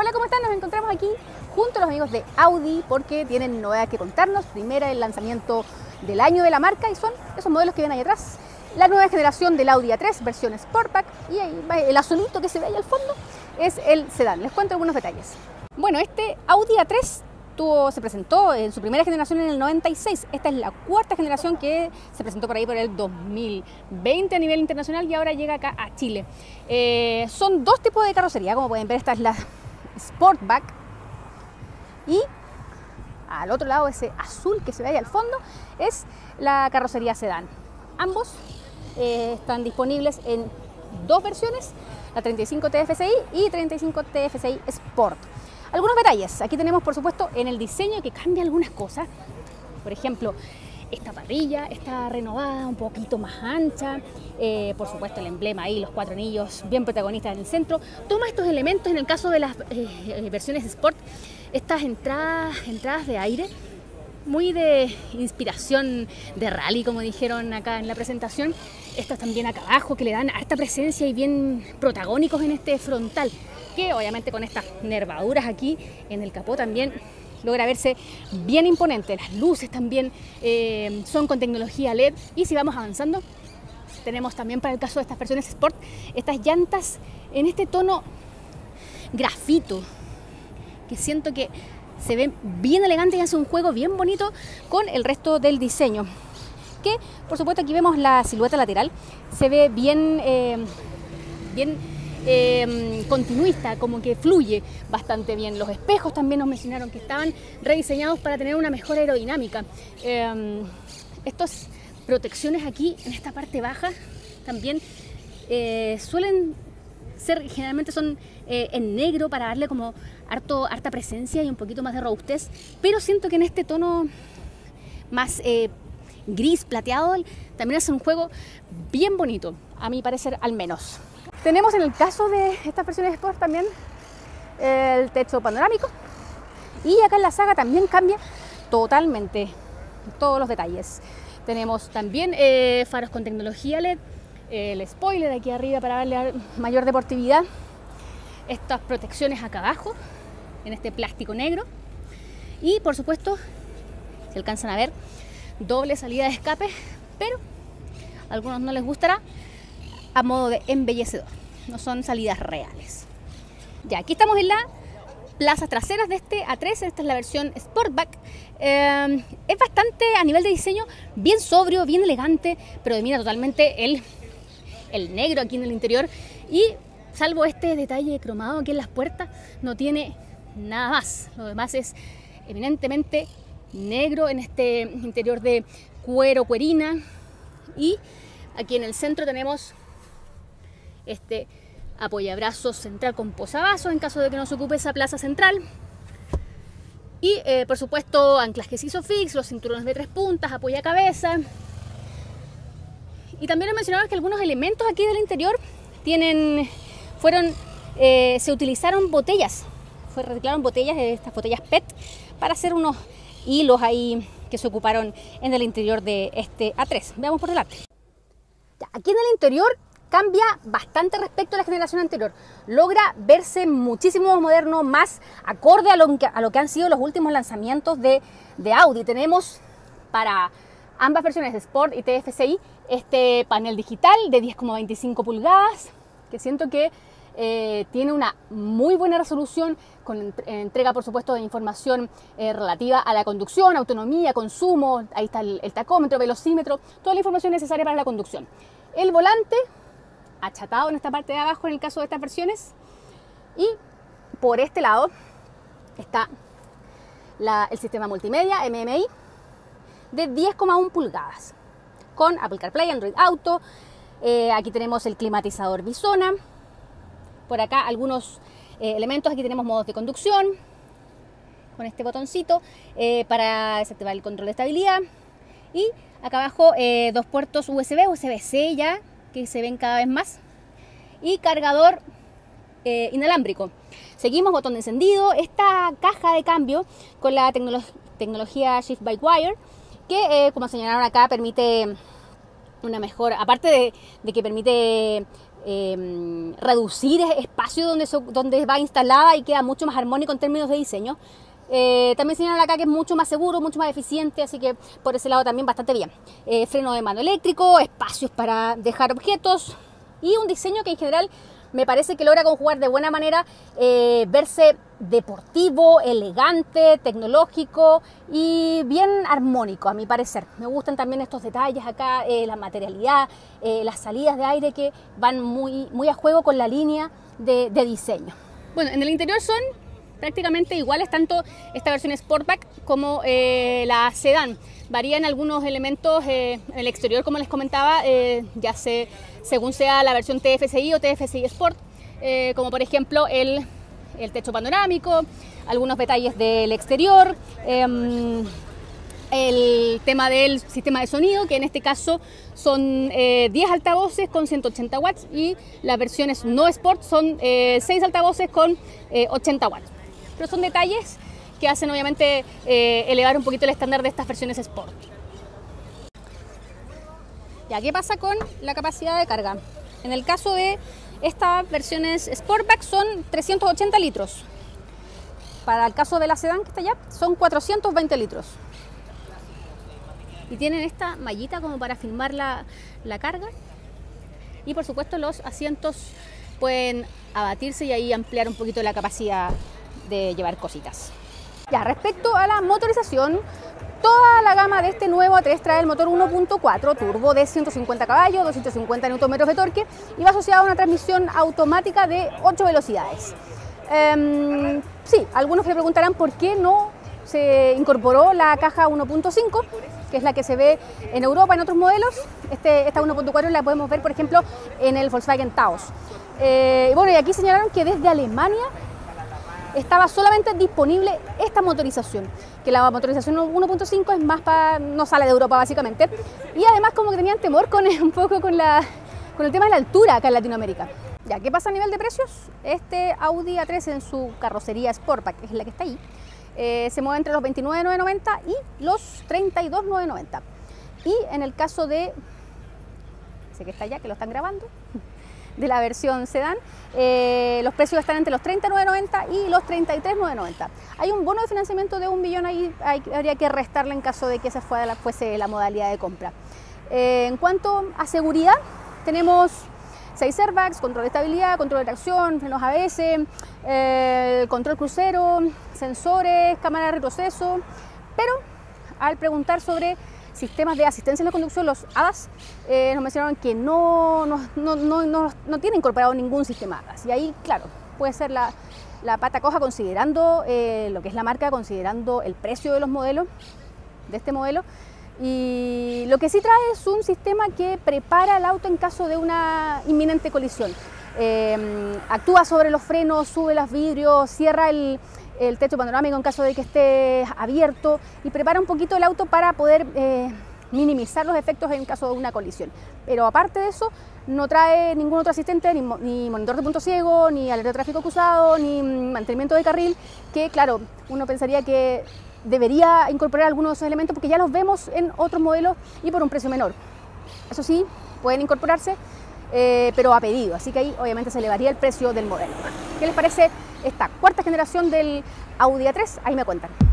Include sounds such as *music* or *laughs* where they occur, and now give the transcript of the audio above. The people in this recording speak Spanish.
Hola, ¿cómo están? Nos encontramos aquí junto a los amigos de Audi porque tienen novedades que contarnos. Primera, el lanzamiento del año de la marca y son esos modelos que ven ahí atrás. La nueva generación del Audi A3, versión Sportback y el azulito que se ve ahí al fondo es el sedán. Les cuento algunos detalles. Bueno, este Audi A3 tuvo, se presentó en su primera generación en el 96. Esta es la cuarta generación que se presentó por ahí por el 2020 a nivel internacional y ahora llega acá a Chile. Eh, son dos tipos de carrocería, como pueden ver, esta es la Sportback y al otro lado ese azul que se ve ahí al fondo es la carrocería sedán. Ambos eh, están disponibles en dos versiones, la 35 TFSI y 35 TFSI Sport. Algunos detalles, aquí tenemos por supuesto en el diseño que cambia algunas cosas, por ejemplo, esta parrilla está renovada, un poquito más ancha, eh, por supuesto el emblema ahí, los cuatro anillos bien protagonistas en el centro. Toma estos elementos en el caso de las eh, versiones Sport, estas entradas, entradas de aire, muy de inspiración de rally, como dijeron acá en la presentación. Estas también acá abajo que le dan harta presencia y bien protagónicos en este frontal, que obviamente con estas nervaduras aquí en el capó también logra verse bien imponente. Las luces también eh, son con tecnología LED. Y si vamos avanzando tenemos también para el caso de estas versiones Sport estas llantas en este tono grafito que siento que se ven bien elegantes y hace un juego bien bonito con el resto del diseño. Que por supuesto aquí vemos la silueta lateral. Se ve bien eh, bien Em, continuista, como que fluye bastante bien. Los espejos también nos mencionaron que estaban rediseñados para tener una mejor aerodinámica. Eh, estas protecciones aquí en esta parte baja también eh, suelen ser, generalmente son eh, en negro para darle como harto, harta presencia y un poquito más de robustez, pero siento que en este tono más eh, gris, plateado, también hace un juego bien bonito, a mi parecer al menos. Tenemos en el caso de estas versiones Sport también el techo panorámico. Y acá en la saga también cambia totalmente todos los detalles. Tenemos también eh, faros con tecnología LED, el spoiler aquí arriba para darle mayor deportividad, estas protecciones acá abajo en este plástico negro. Y por supuesto, se alcanzan a ver, doble salida de escape, pero a algunos no les gustará a modo de embellecedor, no son salidas reales. Ya, aquí estamos en la plaza traseras de este A3, esta es la versión Sportback. Eh, es bastante a nivel de diseño bien sobrio, bien elegante, pero domina totalmente el, el negro aquí en el interior y salvo este detalle cromado aquí en las puertas, no tiene nada más. Lo demás es eminentemente negro en este interior de cuero, cuerina y aquí en el centro tenemos este apoyabrazos central con posavasos en caso de que no se ocupe esa plaza central. Y eh, por supuesto anclajes ISOFIX, los cinturones de tres puntas, apoya cabeza. Y también he mencionado que algunos elementos aquí del interior tienen, fueron, eh, se utilizaron botellas, fue reciclaron botellas, estas botellas PET, para hacer unos hilos ahí que se ocuparon en el interior de este A3. Veamos por delante. aquí en el interior cambia bastante respecto a la generación anterior. Logra verse muchísimo más moderno, más acorde a lo que, a lo que han sido los últimos lanzamientos de, de Audi. Tenemos para ambas versiones de Sport y TFSI este panel digital de 10,25 pulgadas, que siento que eh, tiene una muy buena resolución con entrega, por supuesto, de información eh, relativa a la conducción, autonomía, consumo, ahí está el, el, tacómetro, velocímetro, toda la información necesaria para la conducción. El volante achatado en esta parte de abajo en el caso de estas versiones. Y por este lado está el sistema multimedia MMI de 10,1 pulgadas con Apple CarPlay, Android Auto. Eh, aquí tenemos el climatizador Bisona. Por acá algunos eh, elementos. Aquí tenemos modos de conducción con este botoncito eh, para desactivar el control de estabilidad. Y acá abajo dos puertos USB, USB-C ya que se ven cada vez más, y cargador eh, inalámbrico. Seguimos botón de encendido, esta caja de cambio con la tecnología Shift by Wire, que eh, como señalaron acá permite una mejor, aparte de, que permite em, reducir espacio donde, donde va instalada y queda mucho más armónico en términos de diseño. Eh, también señalan acá que es mucho más seguro, mucho más eficiente, así que por ese lado también bastante bien. Eh, freno de mano eléctrico, espacios para dejar objetos y un diseño que en general me parece que logra conjugar de buena manera eh, verse deportivo, elegante, tecnológico y bien armónico, a mi parecer. Me gustan también estos detalles acá, la materialidad, las salidas de aire que van muy, muy a juego con la línea de, diseño. Bueno, en el interior son prácticamente iguales tanto esta versión Sportback como la Sedan. Varían algunos elementos en el exterior, como les comentaba, ya se según sea la versión TFSI o TFSI Sport, eh, como por ejemplo el, techo panorámico, algunos detalles del exterior, em, el tema del sistema de sonido, que en este caso son 10 eh, altavoces con 180 watts y las versiones no Sport son 6 eh, altavoces con 80 watts. Pero son detalles que hacen obviamente elevar un poquito el estándar de estas versiones Sport. Ya, ¿qué pasa con la capacidad de carga? En el caso de estas versiones Sportback son 380 litros. Para el caso de la sedán que está allá, son 420 litros. Y tienen esta mallita como para filmar la, la carga. Y por supuesto los asientos pueden abatirse y ahí ampliar un poquito la capacidad de llevar cositas. Ya, respecto a la motorización, Toda la gama de este nuevo A3 trae el motor 1.4 turbo de 150 caballos, 250 Nm de torque y va asociado a una transmisión automática de 8 velocidades. Em, sí, algunos me preguntarán por qué no se incorporó la caja 1.5, que es la que se ve en Europa en otros modelos. Este, esta 1.4 la podemos ver, por ejemplo, en el Volkswagen Taos. Eh, bueno, y aquí señalaron que desde Alemania estaba solamente disponible esta motorización, que la motorización 1.5 es más para, no sale de Europa básicamente, y además como que tenían temor con *laughs* un poco con, la, con el tema de la altura acá en Latinoamérica. Ya, ¿qué pasa a nivel de precios? Este Audi A3 en su carrocería Sportback, que es la que está ahí, eh, se mueve entre los 29.990 y los 32.990. Y en el caso de, sé que está allá, que lo están grabando, de la versión sedán, eh, los precios están entre los 39.90 y los 33.990. Hay un bono de financiamiento de un billón ahí, habría que restarle en caso de que esa fuese la modalidad de compra. Eh, en cuanto a seguridad, tenemos 6 airbags, control de estabilidad, control de tracción, frenos ABS, eh, control crucero, sensores, cámara de retroceso, pero al preguntar sobre sistemas de asistencia en la conducción, los ADAS, eh, nos mencionaron que no, no, no, no, tiene incorporado ningún sistema ADAS. Y ahí, claro, puede ser la, la pata coja considerando eh, lo que es la marca, considerando el precio de los modelos, de este modelo. Y lo que sí trae es un sistema que prepara el auto en caso de una inminente colisión. Eh, actúa sobre los frenos, sube los vidrios, cierra el, el techo panorámico en caso de que esté abierto y prepara un poquito el auto para poder eh, minimizar los efectos en caso de una colisión. Pero aparte de eso, no trae ningún otro asistente, ni, monitor de punto ciego, ni alerta de tráfico acusado, ni mantenimiento de carril, que claro, uno pensaría que debería incorporar algunos de esos elementos porque ya los vemos en otros modelos y por un precio menor. Eso sí, pueden incorporarse, eh, pero a pedido, así que ahí obviamente se elevaría el precio del modelo. ¿Qué les parece esta cuarta generación del Audi A3? Ahí me cuentan.